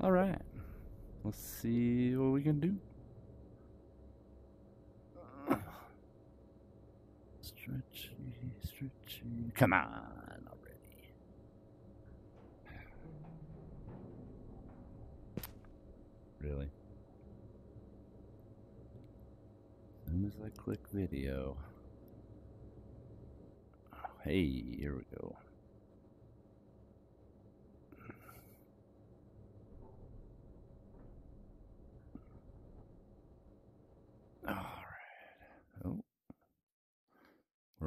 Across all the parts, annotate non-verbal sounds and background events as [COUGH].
All right. Let's see what we can do. Stretchy, stretchy. Come on already. Really? As soon as I click video. Hey, here we go.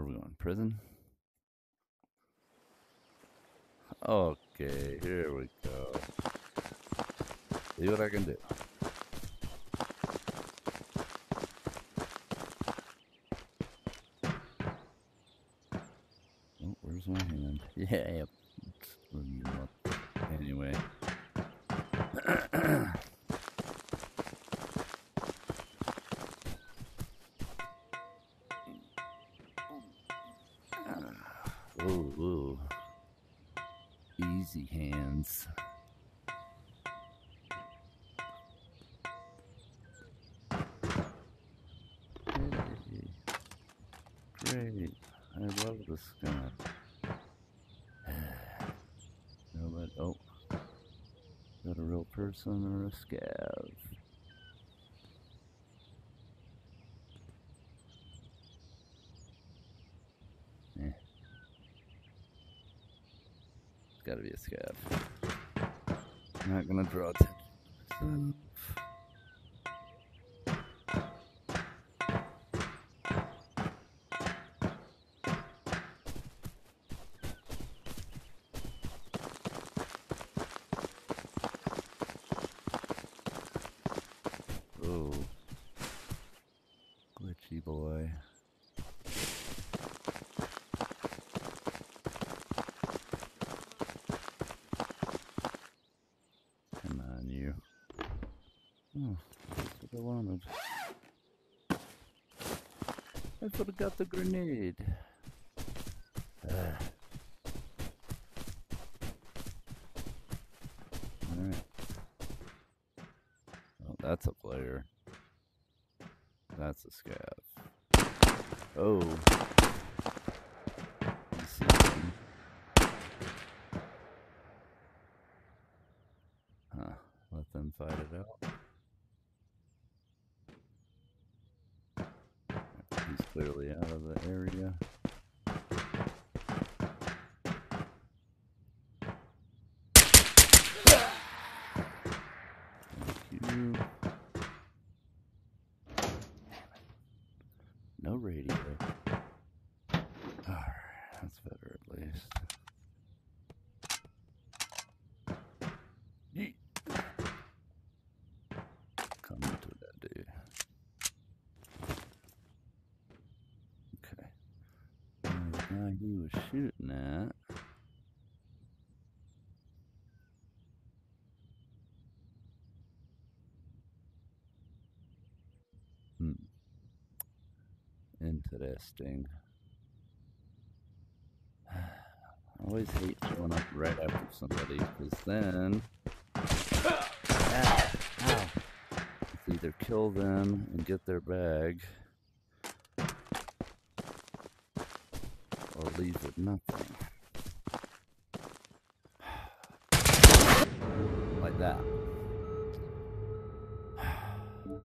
Where are we going? Prison? Okay, here we go. See what I can do. Oh, where's my hand? [LAUGHS] Yeah, anyway. [CLEARS THROAT] ooh, ooh. Easy hands. Hey. Great. I love this guy. [SIGHS] no, but oh, is that a real person or a scav? Gotta be a scav. Not gonna draw attention glitchy boy. Come on, you. That's what I wanted. I forgot the grenade. Ah. Alright. That's a player. That's a scav. Oh. Huh. Let them fight it out. Clearly out of the area. Thank you. No radio. Alright, that's better at least. Yeet. Come to that dude. Okay. Now, the guy he was shooting at. Hmm. Interesting. [SIGHS] I always hate showing up right after somebody because then Ah, ow. It's either kill them and get their bag or with nothing. [SIGHS] Like that.